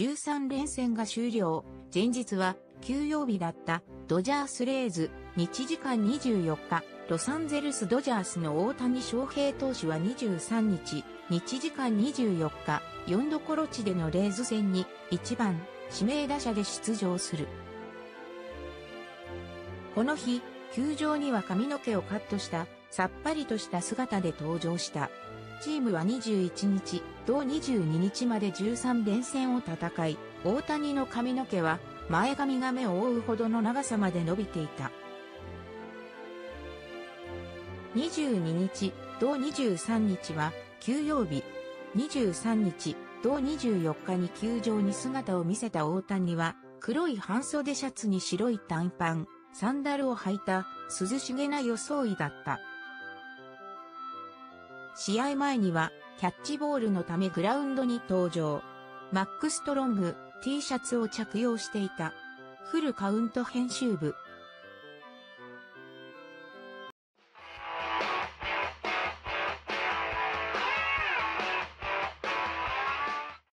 13連戦が終了。前日は休養日だったドジャースレイズ日時間24日、ロサンゼルスドジャースの大谷翔平投手は23日、日時間24日、4度コロチでのレイズ戦に1番指名打者で出場する。この日、球場には髪の毛をカットしたさっぱりとした姿で登場した。チームは21日、同22日まで13連戦を戦い、大谷の髪の毛は前髪が目を覆うほどの長さまで伸びていた。22日、同23日は休養日。23日、同24日に球場に姿を見せた大谷は、黒い半袖シャツに白い短パン、サンダルを履いた涼しげな装いだった。試合前には、キャッチボールのためグラウンドに登場。マックストロング、T シャツを着用していた。フルカウント編集部、